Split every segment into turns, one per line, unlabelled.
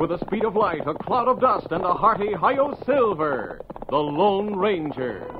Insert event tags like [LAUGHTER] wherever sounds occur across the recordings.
with the speed of light, a cloud of dust, and a hearty Hi-Yo Silver, the Lone Ranger.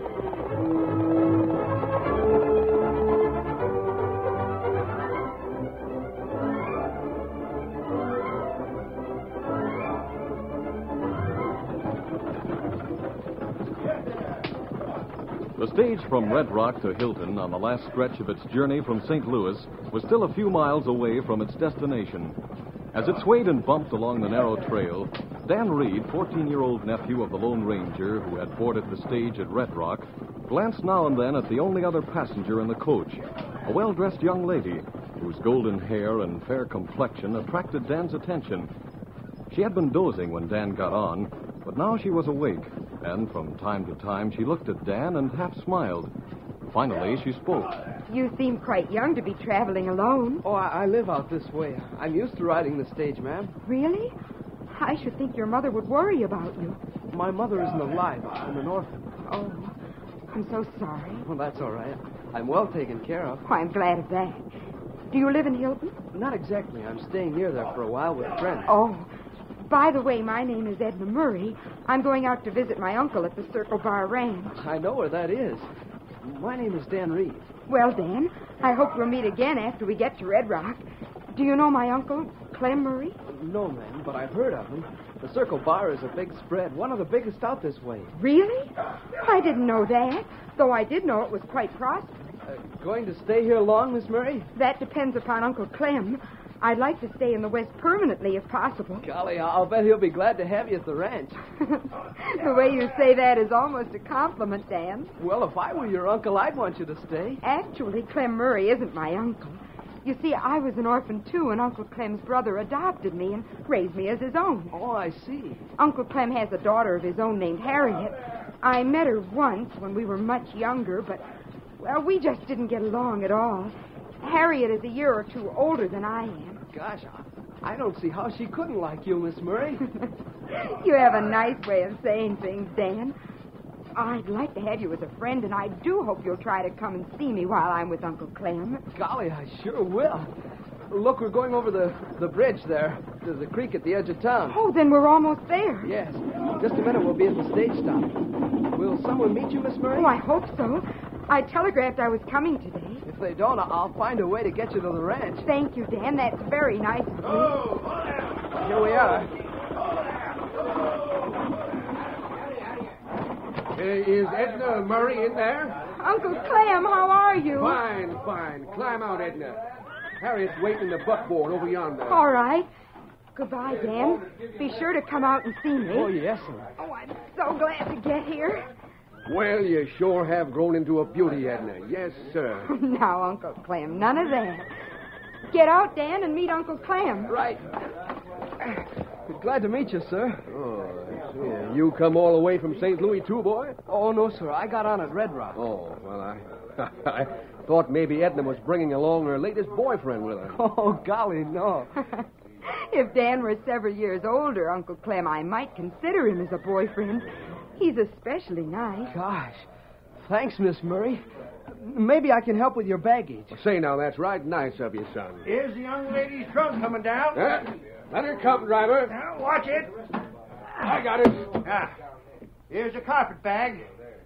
The stage from Red Rock to Hilton on the last stretch of its journey from St. Louis was still a few miles away from its destination. As it swayed and bumped along the narrow trail, Dan Reed, 14 year old nephew of the Lone Ranger who had boarded the stage at Red Rock, glanced now and then at the only other passenger in the coach, a well dressed young lady whose golden hair and fair complexion attracted Dan's attention. She had been dozing when Dan got on, but now she was awake, and from time to time she looked at Dan and half smiled. Finally, she spoke.
You seem quite young to be traveling alone.
Oh, I, I live out this way. I'm used to riding the stage, ma'am.
Really? I should think your mother would worry about you.
My mother isn't alive. I'm an orphan.
Oh, I'm so sorry.
Well, that's all right. I'm well taken care of.
Oh, I'm glad of that. Do you live in Hilton?
Not exactly. I'm staying near there for a while with friends.
Oh, by the way, my name is Edna Murray. I'm going out to visit my uncle at the Circle Bar Ranch.
I know where that is. My name is Dan Reed.
Well, Dan, I hope we'll meet again after we get to Red Rock. Do you know my uncle, Clem Murray?
No, ma'am, but I've heard of him. The Circle Bar is a big spread, one of the biggest out this way.
Really? I didn't know that, though I did know it was quite prosperous.
Uh, going to stay here long, Miss Murray?
That depends upon Uncle Clem. I'd like to stay in the West permanently if possible.
Golly, I'll bet he'll be glad to have you at the ranch. [LAUGHS]
the way you say that is almost a compliment, Dan.
Well, if I were your uncle, I'd want you to stay.
Actually, Clem Murray isn't my uncle. You see, I was an orphan too, and Uncle Clem's brother adopted me and raised me as his own.
Oh, I see.
Uncle Clem has a daughter of his own named Harriet. I met her once when we were much younger, but, well, we just didn't get along at all. Harriet is a year or two older than I am.
Gosh, I, I don't see how she couldn't like you, Miss Murray. [LAUGHS]
you have a nice way of saying things, Dan. I'd like to have you as a friend, and I do hope you'll try to come and see me while I'm with Uncle Clem.
Golly, I sure will. Look, we're going over the, the bridge there. There's a creek at the edge of town.
Oh, then we're almost there.
Yes. Just a minute, we'll be at the stage stop. Will someone meet you, Miss Murray?
Oh, I hope so. I telegraphed I was coming today.
If they don't, I'll find a way to get you to the ranch.
Thank you, Dan. That's very nice of you.
Oh,
Here we are.
Uh, is Edna Murray in there?
Uncle Clem, how are you?
Fine, fine. Climb out, Edna. Harriet's waiting in the buckboard over yonder.
All right. Goodbye, Dan. Be sure to come out and see me.
Oh, yes, sir.
Oh, I'm so glad to get here.
Well, you sure have grown into a beauty, Edna. Yes, sir. [LAUGHS]
now, Uncle Clem, none of that. Get out, Dan, and meet Uncle Clem.
Right. Glad to meet you, sir.
Oh, I. You come all the way from St. Louis, too, boy?
Oh, no, sir. I got on at Red Rock.
Oh, well, I, [LAUGHS] I thought maybe Edna was bringing along her latest boyfriend with her. [LAUGHS]
Oh, golly, no.
if Dan were several years older, Uncle Clem, I might consider him as a boyfriend. He's especially nice.
Gosh. Thanks, Miss Murray. Maybe I can help with your baggage.
Say now, that's right nice of you, son.
Here's the young lady's trunk coming down.
Huh? Let her come, driver.
Now, watch it.
I got it.
Ah, here's a carpet bag.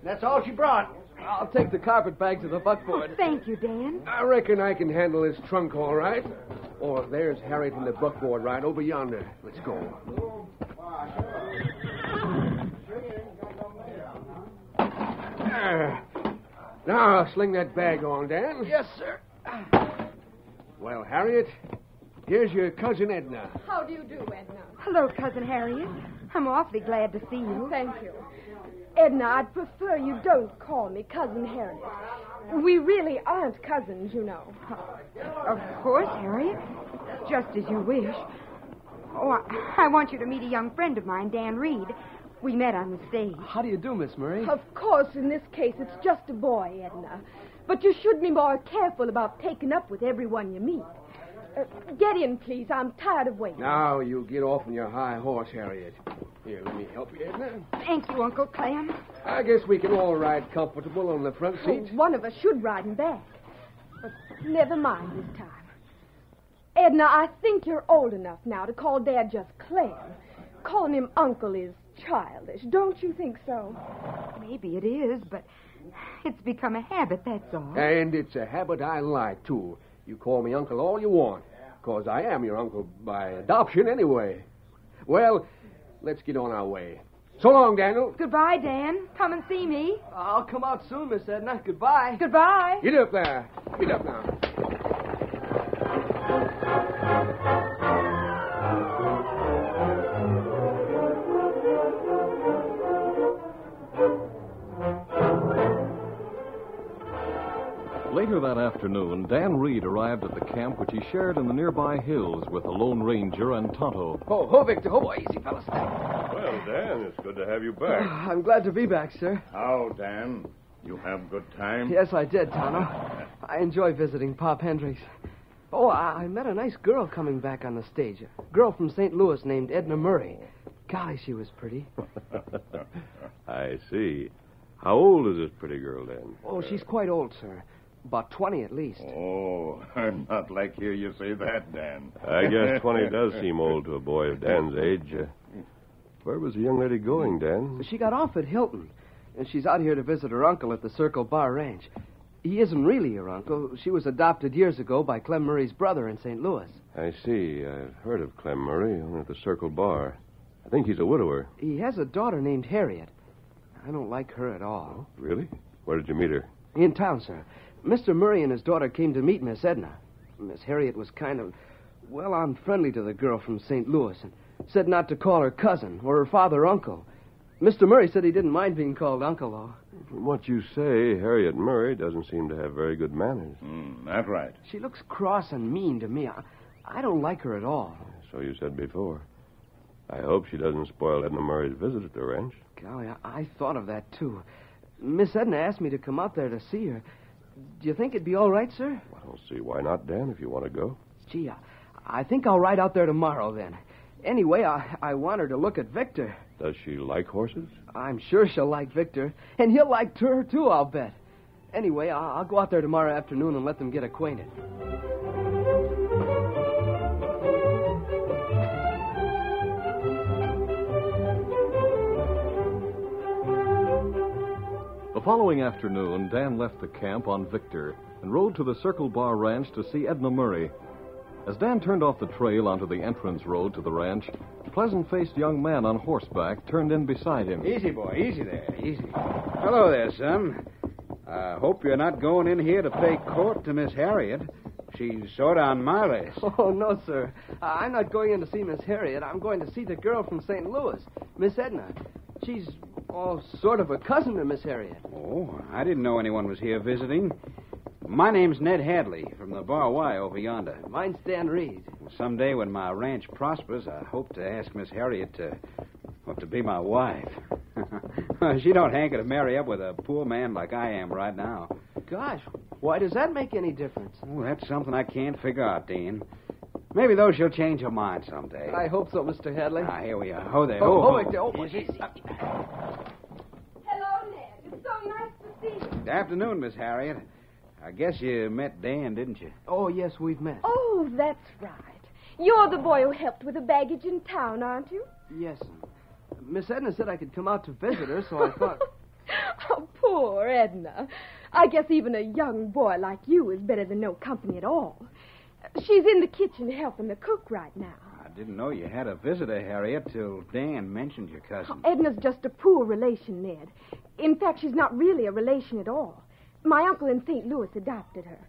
That's all she brought.
I'll take the carpet bag to the buckboard.
Thank you, Dan.
I reckon I can handle this trunk all right. Oh, there's Harriet in the buckboard right over yonder. Let's go. Ah. Now, sling that bag on, Dan.
Yes, sir.
Well, Harriet, here's your cousin Edna.
How do you do, Edna?
Hello, Cousin Harriet. I'm awfully glad to see you.
Thank you. Edna, I'd prefer you don't call me Cousin Harriet. We really aren't cousins, you know.
Of course, Harriet. Just as you wish. Oh, I, I want you to meet a young friend of mine, Dan Reed. We met on the stage.
How do you do, Miss Murray?
Of course, in this case, it's just a boy, Edna. But you should be more careful about taking up with everyone you meet. Uh, get in, please. I'm tired of waiting.
Now, you get off on your high horse, Harriet. Here, let me help you, Edna.
Thank you, Uncle Clem.
I guess we can all ride comfortable on the front
Oh,
seat.
one of us should ride in back. But never mind this time. Edna, I think you're old enough now to call Dad just Clem. Calling him Uncle is childish. Don't you think so?
Maybe it is, but it's become a habit, that's all.
And it's a habit I like, too. You call me uncle all you want, because I am your uncle by adoption anyway. Well, let's get on our way. So long, Daniel.
Goodbye, Dan. Come and see me.
I'll come out soon, Miss Edna. Goodbye.
Goodbye.
Get up there. Get up now.
Later that afternoon, Dan Reed arrived at the camp which he shared in the nearby hills with the Lone Ranger and Tonto.
Oh, oh, Victor. Oh, boy, easy, fellas.
Well, Dan, it's good to have you back.
Ah, I'm glad to be back, sir.
How, Dan? You have good time?
Yes, I did, Tonto. I enjoy visiting Pop Hendricks. Oh, I, I met a nice girl coming back on the stage. A girl from St. Louis named Edna Murray. Golly, she was pretty. [LAUGHS]
I see. How old is this pretty girl, then?
Oh, she's quite old, sir. About 20 at least.
Oh, [LAUGHS] I'm not like hear you say that, Dan.
I guess [LAUGHS] 20 does seem old to a boy of Dan's age. Uh, where was the young lady going, Dan?
She got off at Hilton, and she's out here to visit her uncle at the Circle Bar Ranch. He isn't really her uncle. She was adopted years ago by Clem Murray's brother in St. Louis.
I see. I've heard of Clem Murray, owner of the Circle Bar. I think he's a widower.
He has a daughter named Harriet. I don't like her at all.
Really? Where did you meet her?
In town, sir. Mr. Murray and his daughter came to meet Miss Edna. Miss Harriet was kind of, well, unfriendly to the girl from St. Louis and said not to call her cousin or her father uncle. Mr. Murray said he didn't mind being called uncle, though.
From what you say, Harriet Murray doesn't seem to have very good manners.
Hmm, that's right.
She looks cross and mean to me. I, I don't like her at all.
So you said before. I hope she doesn't spoil Edna Murray's visit at the ranch.
Golly, I, I thought of that, too. Miss Edna asked me to come out there to see her. Do you think it'd be all right, sir?
I don't see why not, Dan, if you want to go.
Gee, I, I think I'll ride out there tomorrow, then. Anyway, I, I want her to look at Victor.
Does she like horses?
I'm sure she'll like Victor, and he'll like her, too, I'll bet. Anyway, I'll, I'll go out there tomorrow afternoon and let them get acquainted.
Following afternoon, Dan left the camp on Victor and rode to the Circle Bar Ranch to see Edna Murray. As Dan turned off the trail onto the entrance road to the ranch, a pleasant faced young man on horseback turned in beside him.
Easy, boy. Easy there. Easy. Hello there, son. I hope you're not going in here to pay court to Miss Harriet. She's sort of on my list. [LAUGHS]
Oh, no, sir. Uh, I'm not going in to see Miss Harriet. I'm going to see the girl from St. Louis, Miss Edna. She's, oh, sort of a cousin to Miss Harriet.
Oh, I didn't know anyone was here visiting. My name's Ned Hadley from the Bar Y over yonder.
Mine's Dan Reed.
Someday when my ranch prospers, I hope to ask Miss Harriet to, well, to be my wife. [LAUGHS] she don't hanker to marry up with a poor man like I am right now.
Gosh, why does that make any difference?
Oh, that's something I can't figure out, Dean. Maybe though she'll change her mind someday.
I hope so, Mr. Hadley.
Ah, here we are. Oh, there.
Oh,
Oh,
oh, Victor, oh,
Easy.
Hello, Ned. It's so nice to see you.
Good afternoon, Miss Harriet. I guess you met Dan, didn't you?
Oh, yes, we've met.
Oh, that's right. You're the boy who helped with the baggage in town, aren't you?
Yes. Miss Edna said I could come out to visit her, so I thought. [LAUGHS]
oh, poor Edna. I guess even a young boy like you is better than no company at all. She's in the kitchen helping the cook right now.
I didn't know you had a visitor, Harriet, till Dan mentioned your cousin.
Edna's just a poor relation, Ned. In fact, she's not really a relation at all. My uncle in St. Louis adopted her.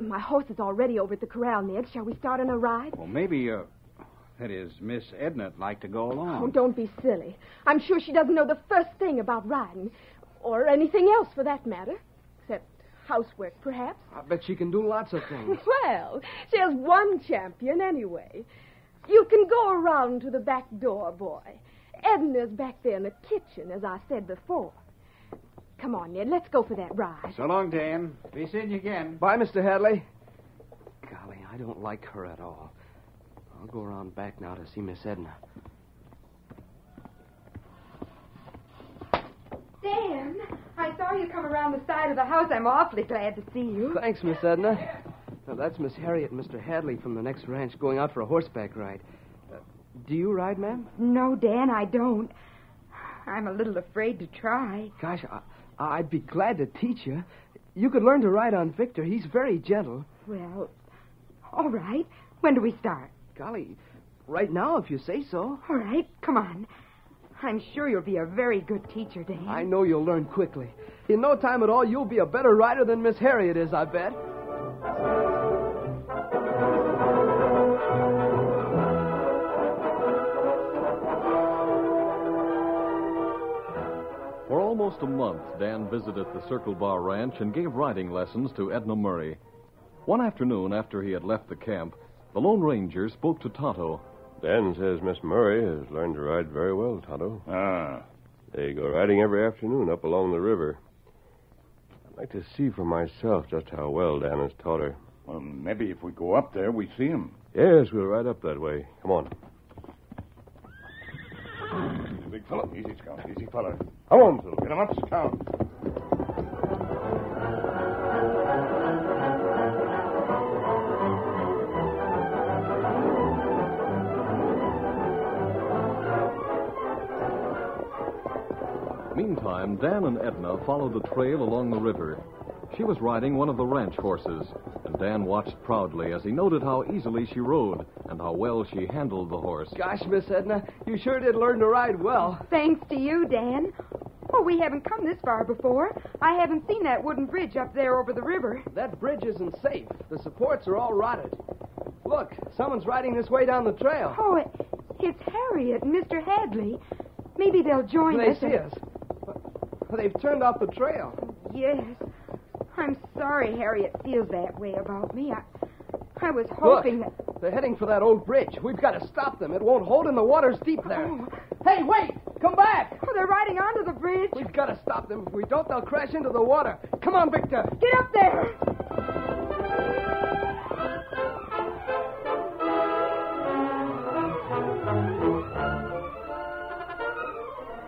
My horse is already over at the corral, Ned. Shall we start on a ride?
Well, maybe, uh, that is, Miss Edna'd like to go along.
Oh, don't be silly. I'm sure she doesn't know the first thing about riding, or anything else for that matter, housework, perhaps.
I bet she can do lots of things. [LAUGHS]
Well, she has one champion anyway. You can go around to the back door, boy. Edna's back there in the kitchen, as I said before. Come on, Ned. Let's go for that ride.
So long, Dan. Be seeing you again.
Bye, Mr. Hadley. Golly, I don't like her at all. I'll go around back now to see Miss Edna.
I saw you come around the side of the house. I'm awfully glad to see you.
Thanks, Miss Edna. Now, that's Miss Harriet and Mr. Hadley from the next ranch going out for a horseback ride. Uh, do you ride, ma'am?
No, Dan, I don't. I'm a little afraid to try.
Gosh, I, I'd be glad to teach you. You could learn to ride on Victor. He's very gentle.
Well, all right. When do we start?
Golly, right now, if you say so.
All right, come on. I'm sure you'll be a very good teacher, Dan.
I know you'll learn quickly. In no time at all, you'll be a better rider than Miss Harriet is, I bet.
For almost a month, Dan visited the Circle Bar Ranch and gave riding lessons to Edna Murray. One afternoon, after he had left the camp, the Lone Ranger spoke to Tonto.
Dan says Miss Murray has learned to ride very well, Tonto.
Ah.
They go riding every afternoon up along the river. I'd like to see for myself just how well Dan has taught her.
Well, maybe if we go up there, we see him.
Yes, we'll ride up that way. Come on.
Easy, big fella. Easy, Scout. Easy, fella. Come on, Phil. Get him up, Scout.
Meantime, Dan and Edna followed the trail along the river. She was riding one of the ranch horses, and Dan watched proudly as he noted how easily she rode and how well she handled the horse.
Gosh, Miss Edna, you sure did learn to ride well.
Thanks to you, Dan. Oh, we haven't come this far before. I haven't seen that wooden bridge up there over the river.
That bridge isn't safe. The supports are all rotted. Look, someone's riding this way down the trail.
Oh, it, it's Harriet and Mr. Hadley. Maybe they'll join
they
us.
see us. They've turned off the trail.
Yes. I'm sorry Harriet feels that way about me. I, I was hoping
Look,
that.
they're heading for that old bridge. We've got to stop them. It won't hold and the water's deep there.
Oh.
Hey, wait! Come back!
Oh, they're riding onto the bridge.
We've got to stop them. If we don't, they'll crash into the water. Come on, Victor.
Get up there!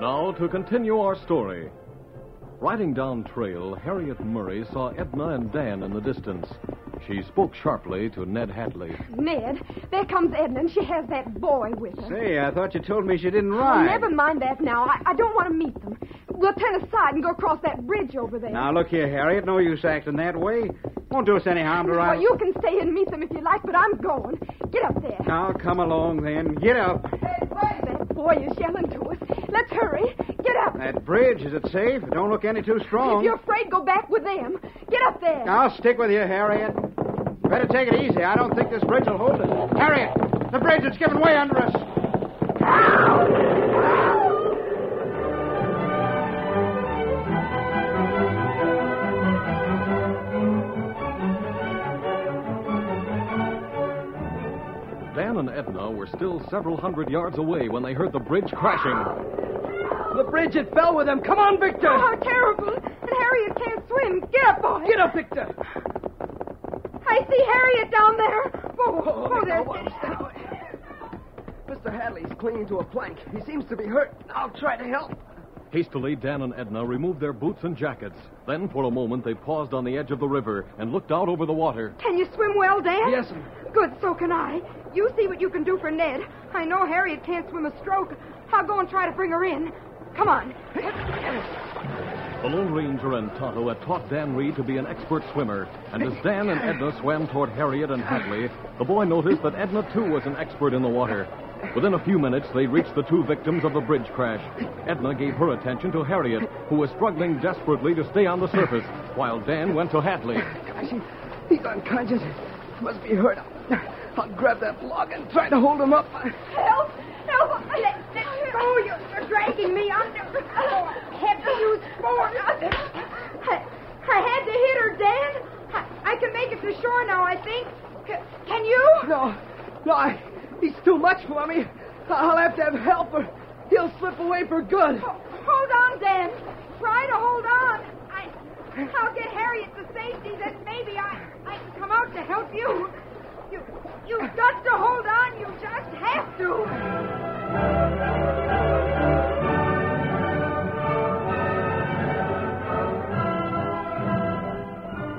Now, to continue our story. Riding down trail, Harriet Murray saw Edna and Dan in the distance. She spoke sharply to Ned Hadley.
Ned, there comes Edna, and she has that boy with her.
Say, I thought you told me she didn't ride.
Oh, never mind that now. I, I don't want to meet We'll turn aside and go across that bridge over there.
Now, look here, Harriet. No use acting that way. Won't do us any harm to ride.
Well, you can stay and meet them if you like, but I'm going. Get up there.
Now, come along then. Get up.
That boy is yelling to us. Let's hurry. Get up.
That bridge, is it safe? It don't look any too strong.
If you're afraid, go back with them. Get up there.
I'll stick with you, Harriet. Better take it easy. I don't think this bridge will hold us. Harriet, the bridge is giving way under us.
Were still several hundred yards away when they heard the bridge crashing.
The bridge, it fell with them. Come on, Victor!
Oh, how terrible. And Harriet can't swim. Get up, boy.
Get up, Victor!
I see Harriet down there. Oh, oh,
Oh,
there.
now, watch. Mr. Hadley's clinging to a plank. He seems to be hurt. I'll try to help.
Hastily, Dan and Edna removed their boots and jackets. Then, for a moment, they paused on the edge of the river and looked out over the water.
Can you swim well, Dan?
Yes, ma'am.
Good, so can I. You see what you can do for Ned. I know Harriet can't swim a stroke. I'll go and try to bring her in. Come on.
The Lone Ranger and Tonto had taught Dan Reed to be an expert swimmer, and as Dan and Edna swam toward Harriet and Hadley, the boy noticed that Edna, too, was an expert in the water. Within a few minutes, they reached the two victims of the bridge crash. Edna gave her attention to Harriet, who was struggling desperately to stay on the surface, while Dan went to Hadley.
Gosh, he, he's unconscious. Must be hurt. I'll, grab that log and try to hold him up.
Help! Help! Let, let go! Oh, you're, you're dragging me under. Oh, have to use force. I, I had to hit her, Dan. I, I can make it to shore now, I think. C- can you?
No, no, I, he's too much for me. I'll have to have help or he'll slip away for good.
Ho- Hold on, Dan. Try to hold on. I, I'll get Harriet to safety, then maybe I, I can come out to help you. You, you've got to hold on. You just have to.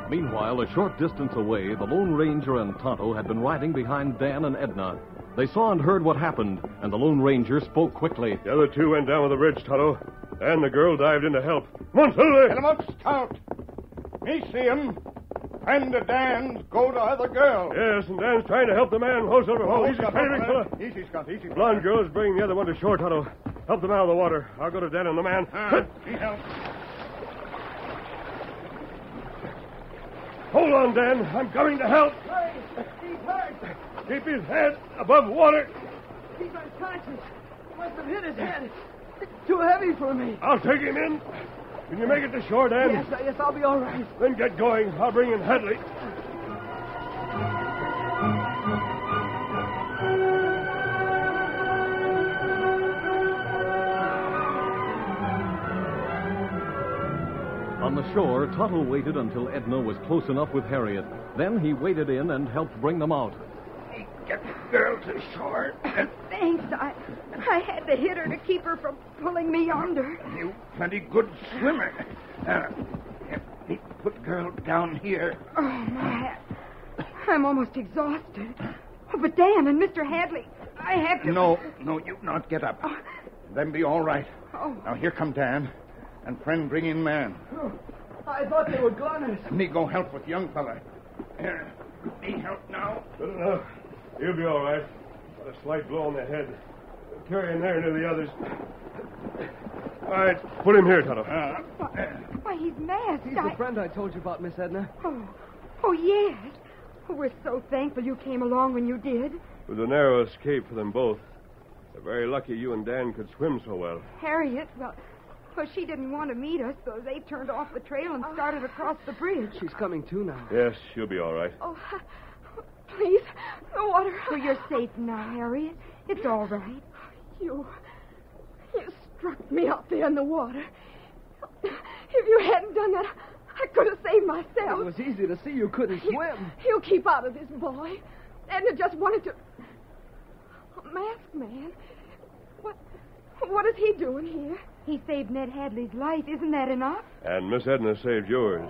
Meanwhile, a short distance away, the Lone Ranger and Tonto had been riding behind Dan and Edna. They saw and heard what happened, and the Lone Ranger spoke quickly.
The other two went down with the bridge, Tonto. And the girl dived in to help. Come on, Silver!
Get him up, Scout. Me see him. Friend of Dan's go to other girl.
Yes, and Dan's trying to help the man. Hold, over Hold. Easy,
Scout,
steady, big
fella.
fella.
Easy, Scout, easy.
Blonde girl's bringing the other one to shore, Tonto. Help them out of the water. I'll go to Dan and the man.
Ah, he helps.
Hold on, Dan. I'm coming to help.
He's hurt.
Keep his head above water.
He's unconscious. He must have hit his head. It's too heavy for me.
I'll take him in. Can you make it to shore, Dan?
Yes, I- yes, I'll be all right.
Then get going. I'll bring in Hadley.
On the shore, Tonto waited until Edna was close enough with Harriet. Then he waded in and helped bring them out.
Get the girl to shore.
Thanks. I, I had to hit her to keep her from pulling me under.
You plenty good swimmer. Uh, me put girl down here.
Oh, my. I'm almost exhausted. Oh, but Dan and Mr. Hadley, I have to.
No, no, you not get up. Then be all right.
Oh.
Now here come Dan, and friend bring in man.
I thought they were goners.
Me go help with young fella. Here, me help now.
Good enough. You'll be all right. Got a slight blow on the head. Carry him there near the others. All right, put him here, Tonto.
Uh,
Why, he's masked.
He's
I...
the friend I told you about, Miss Edna.
Oh, oh, yes. Oh, we're so thankful you came along when you did.
It was a narrow escape for them both. They're very lucky you and Dan could swim so well.
Harriet, well, well, she didn't want to meet us, so they turned off the trail and started across the bridge.
She's coming too now.
Yes, she'll be all right.
Oh, [LAUGHS] please, the water. Oh, you're safe now, Harriet. It's all right.
You. You struck me out there in the water. If you hadn't done that, I could have saved myself.
It was easy to see you couldn't
You-
swim.
You keep out of this, boy. Edna just wanted to. A masked man? What? What is he doing here?
He saved Ned Hadley's life. Isn't that enough?
And Miss Edna saved yours.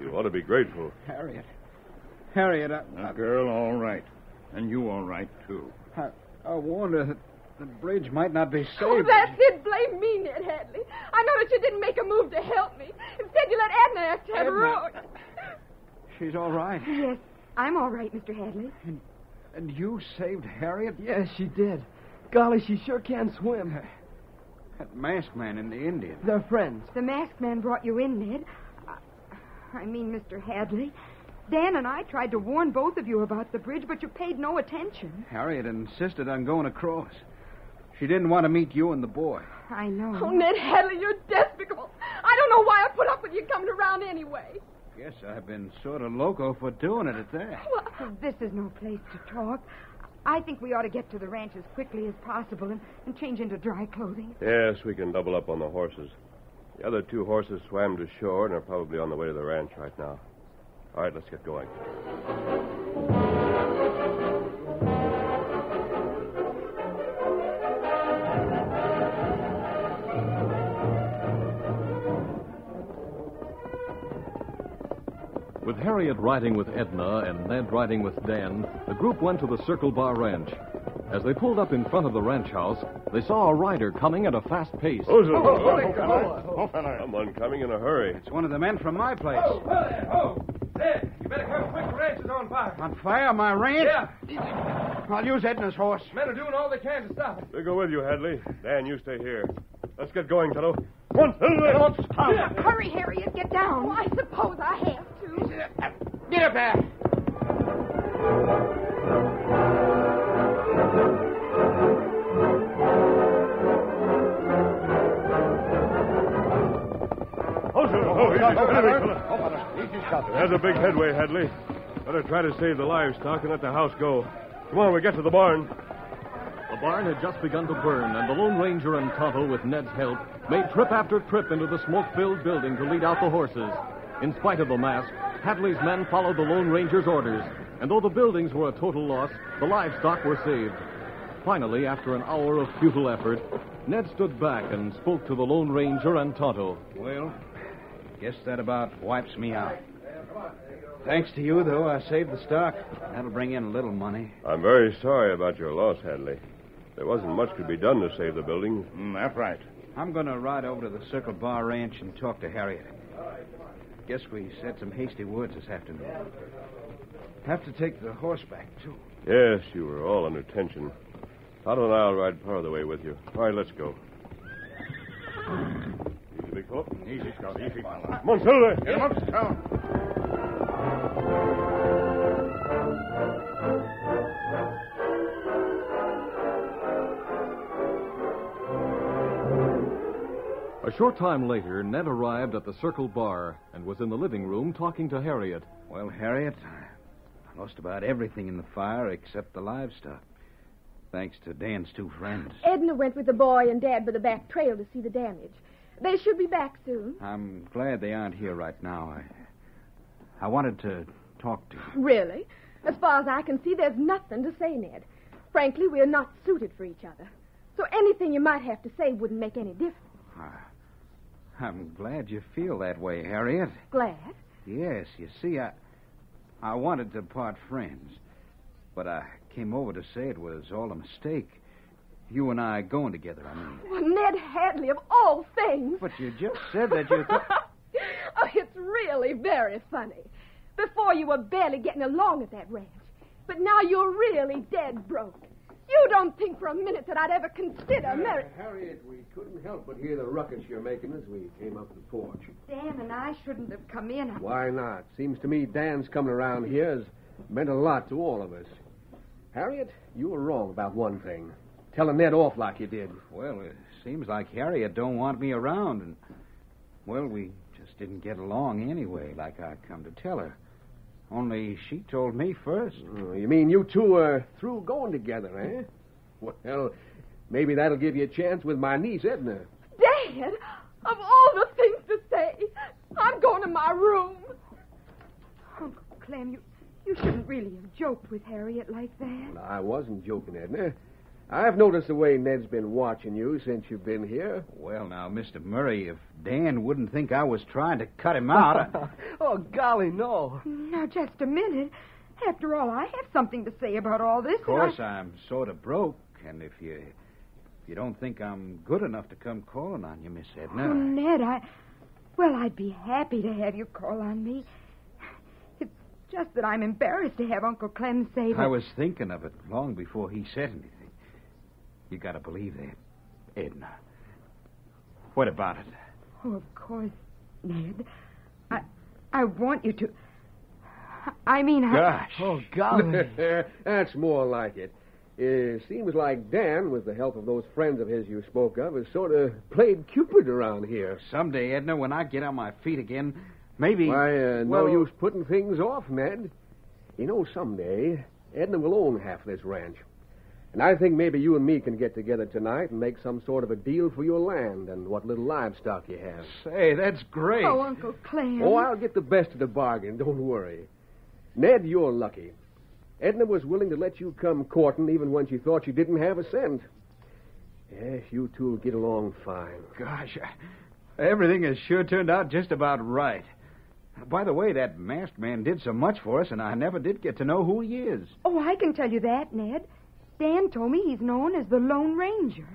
You ought to be grateful.
Harriet. Harriet, I,
The girl, all right. And you all right, too.
I, I warned her that the bridge might not be saved.
Oh, that's it. Blame me, Ned Hadley. I know that you didn't make a move to help me. Instead, you let Edna act
Edna.
heroic.
She's all right.
Yes, I'm all right, Mr. Hadley.
And you saved Harriet?
Yes, she did. Golly, she sure can swim.
Uh, that masked man and the Indian.
They're friends.
The masked man brought you in, Ned. I, I mean, Mr. Hadley. Dan and I tried to warn both of you about the bridge, but you paid no attention.
Harriet insisted on going across. She didn't want to meet you and the boy.
I know.
Oh, Ned Hadley, you're despicable. I don't know why I put up with you coming around anyway.
Guess I've been sort of loco for doing it at that.
Well, this is no place to talk. I think we ought to get to the ranch as quickly as possible and, and change into dry clothing.
Yes, we can double up on the horses. The other two horses swam to shore and are probably on the way to the ranch right now. All right, let's get going.
With Harriet riding with Edna and Ned riding with Dan, the group went to the Circle Bar Ranch. As they pulled up in front of the ranch house, they saw a rider coming at a fast pace.
Who's it? Oh, fella. Oh, fella. Someone coming in a hurry.
It's one of the men from my place.
Oh, oh Ned, you better come quick. The ranch is on fire.
On fire, my ranch?
Yeah.
I'll use Edna's horse.
Men are doing all they can to stop it.
We'll go with you, Hadley. Dan, you stay here. Let's get going, Tonto. Come on, Silver.
Hurry, Harriet, get down.
Oh, I suppose I have to.
Get up there.
Silver. Easy, fella. There's a big headway, Hadley. Better try to save the livestock and let the house go. Come on, we get to the barn.
The barn had just begun to burn, and the Lone Ranger and Tonto, with Ned's help, made trip after trip into the smoke filled building to lead out the horses. In spite of the mask, Hadley's men followed the Lone Ranger's orders, and though the buildings were a total loss, the livestock were saved. Finally, after an hour of futile effort, Ned stood back and spoke to the Lone Ranger and Tonto.
Well, guess that about wipes me out. Thanks to you, though, I saved the stock. That'll bring in a little money.
I'm very sorry about your loss, Hadley. There wasn't much could be done to save the buildings.
Mm, that's right.
I'm going to ride over to the Circle Bar Ranch and talk to Harriet. Guess we said some hasty words this afternoon. Have to take the horse back, too.
Yes, you were all under tension. Tonto and I'll ride part of the way with you. All right, let's go. Easy, big fellow.
Easy, Scout, easy.
Come on, Silver.
Get him up, Scout.
Short time later, Ned arrived at the Circle Bar and was in the living room talking to Harriet.
Well, Harriet, I lost about everything in the fire except the livestock. Thanks to Dan's two friends.
Edna went with the boy and Dad by the back trail to see the damage. They should be back soon.
I'm glad they aren't here right now. I, I wanted to talk to you.
Really? As far as I can see, there's nothing to say, Ned. Frankly, we're not suited for each other. So anything you might have to say wouldn't make any difference.
Ah, I'm glad you feel that way, Harriet.
Glad?
Yes, you see, I, I wanted to part friends, but I came over to say it was all a mistake. You and I going together, I mean.
Well, Ned Hadley, of all things.
But you just said that you thought. [LAUGHS]
oh, it's really very funny. Before you were barely getting along at that ranch, but now you're really dead broke. You don't think for a minute that I'd ever consider uh, marrying.
Harriet, we couldn't help but hear the ruckus you're making as we came up the porch.
Dan and I shouldn't have come in.
Why not? Seems to me Dan's coming around here has meant a lot to all of us. Harriet, you were wrong about one thing. Telling Ned off like you did.
Well, it seems like Harriet don't want me around, and well, we just didn't get along anyway, like I come to tell her. Only she told me first.
Oh, you mean you two are through going together, eh? Well, maybe that'll give you a chance with my niece, Edna.
Dad, of all the things to say, I'm going to my room.
Uncle Clem, you, you shouldn't really have joked with Harriet like that.
Well, I wasn't joking, Edna. I've noticed the way Ned's been watching you since you've been here.
Well, now, Mr. Murray, if Dan wouldn't think I was trying to cut him out. I... [LAUGHS]
oh, golly, no.
Now, just a minute. After all, I have something to say about all this.
Of course, I... am sort of broke, and if you if you don't think I'm good enough to come calling on you, Miss Edna.
Oh, Ned, I. Well, I'd be happy to have you call on me. It's just that I'm embarrassed to have Uncle Clem say that.
I was thinking of it long before he said anything. You gotta believe that, Edna. What about it?
Oh, of course, Ned. I I want you to. I mean, I...
Gosh.
Oh, golly. [LAUGHS]
That's more like it. It seems like Dan, with the help of those friends of his you spoke of, has sort of played Cupid around here.
Someday, Edna, when I get on my feet again, maybe.
Why, uh, no
well,
use putting things off, Ned. You know, someday, Edna will own half this ranch. And I think maybe you and me can get together tonight and make some sort of a deal for your land and what little livestock you have.
Say, that's great.
Oh, Uncle Clem.
Oh, I'll get the best of the bargain, don't worry. Ned, you're lucky. Edna was willing to let you come courting even when she thought you didn't have a cent. Yes, you two will get along fine.
Gosh, uh, everything has sure turned out just about right. By the way, that masked man did so much for us, and I never did get to know who he is.
Oh, I can tell you that, Ned. Dan told me he's known as the Lone Ranger.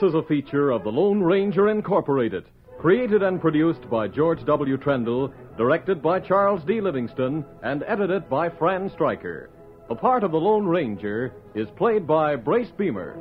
This is a feature of the Lone Ranger Incorporated, created and produced by George W. Trendle, directed by Charles D. Livingstone, and edited by Fran Striker. The part of the Lone Ranger is played by Brace Beemer.